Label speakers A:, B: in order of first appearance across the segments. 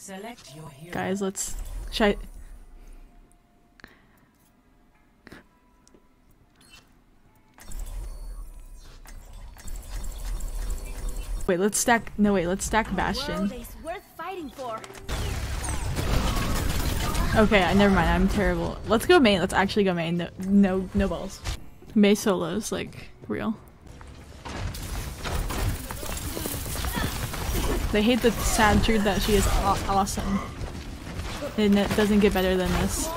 A: Select your hero.
B: Guys, let's. Should I. Wait, let's stack. No, wait, let's stack Bastion.
C: Worth fighting for.
B: Okay, I never mind. I'm terrible. Let's go main. Let's actually go main. No, no, no balls. Mei solos like real. They hate the sad truth that she is aw- awesome, and it doesn't get better than this.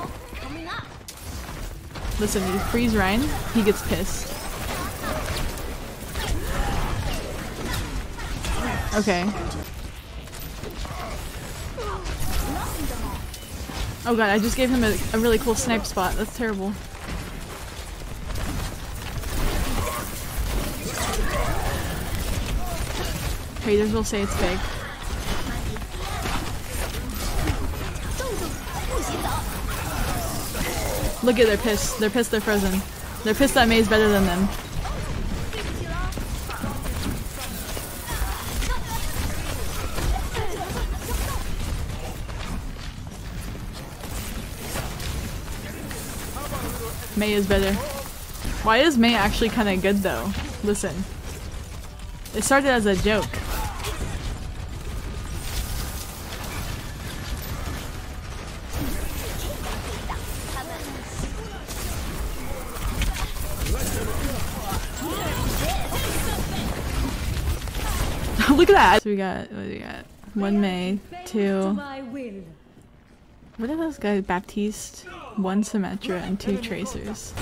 B: Listen, you freeze Rein, he gets pissed. Okay. Oh god, I just gave him a, a really cool snipe spot. That's terrible. Haters will say it's fake. Look at their piss. They're pissed they're frozen. They're pissed that Mei's better than them. Mei is better. Why is Mei actually kind of good though? Listen. It started as a joke. Look at that! So we got, what do we got? One Mei, two. What are those guys? Baptiste, one Symmetra, and two Tracers.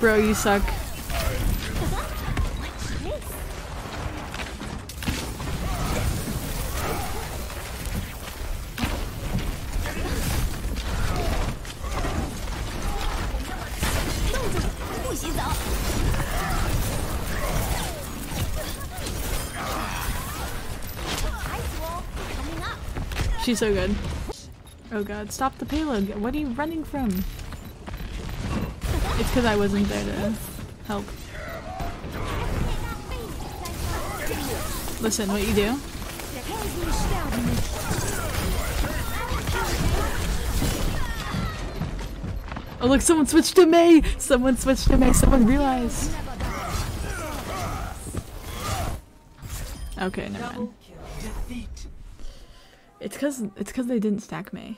B: Bro, you suck. She's so good. Oh god, stop the payload. What are you running from? It's because I wasn't there to help. Listen, what you do? Oh look, someone switched to Mei! Someone switched to Mei, someone realized. Okay, never mind. It's cause it's cause they didn't stack Mei.